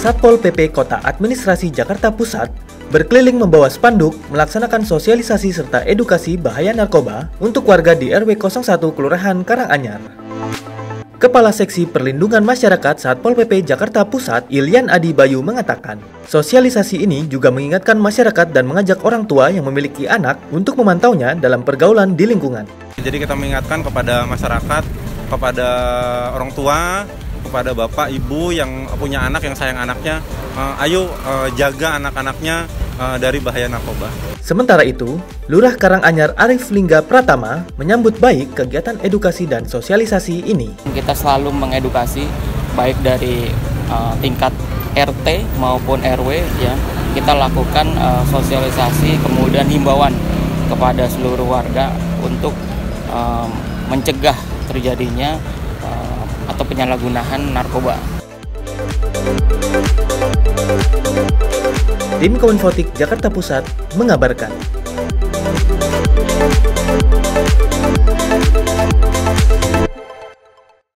Satpol PP Kota Administrasi Jakarta Pusat berkeliling membawa spanduk melaksanakan sosialisasi serta edukasi bahaya narkoba untuk warga di RW 01 Kelurahan Karanganyar. Kepala Seksi Perlindungan Masyarakat Satpol PP Jakarta Pusat, Ilian Adi Bayu mengatakan, sosialisasi ini juga mengingatkan masyarakat dan mengajak orang tua yang memiliki anak untuk memantaunya dalam pergaulan di lingkungan. Jadi kita mengingatkan kepada masyarakat, kepada orang tua, kepada bapak, ibu yang punya anak, yang sayang anaknya, uh, ayo uh, jaga anak-anaknya uh, dari bahaya narkoba. Sementara itu, Lurah Karanganyar Arif Lingga Pratama menyambut baik kegiatan edukasi dan sosialisasi ini. Kita selalu mengedukasi baik dari uh, tingkat RT maupun RW ya. Kita lakukan uh, sosialisasi kemudian himbauan kepada seluruh warga untuk uh, mencegah terjadinya atau penyalahgunaan narkoba. Tim Kominfotik Jakarta Pusat mengabarkan.